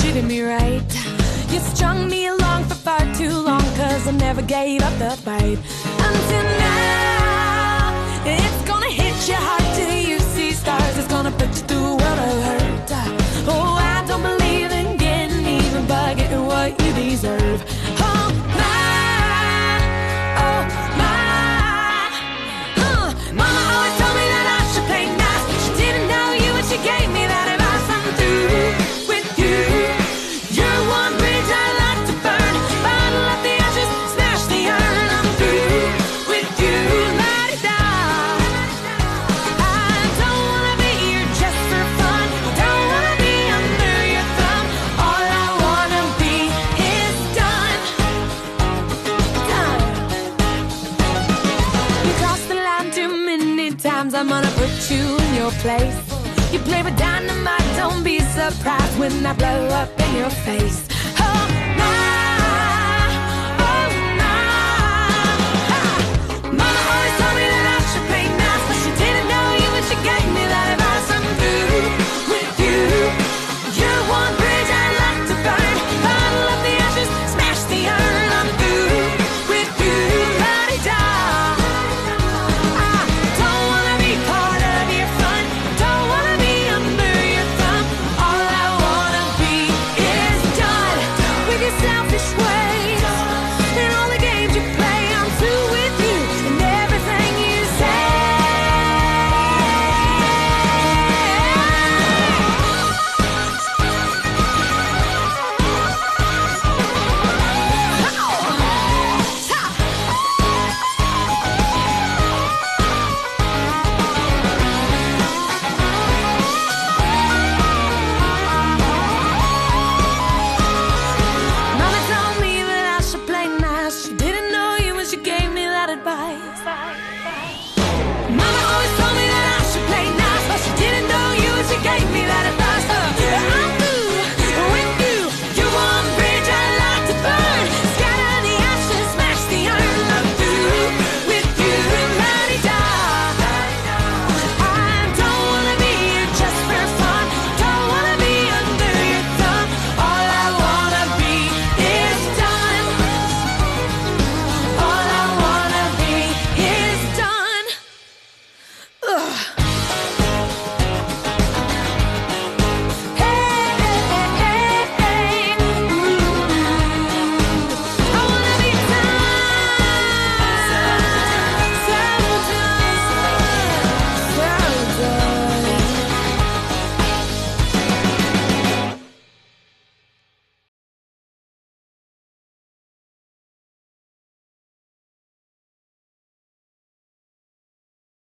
treated me right. You strung me along for far too long, cause I never gave up the fight. Until I'm gonna put you in your place. You play with dynamite, don't be surprised when I blow up in your face.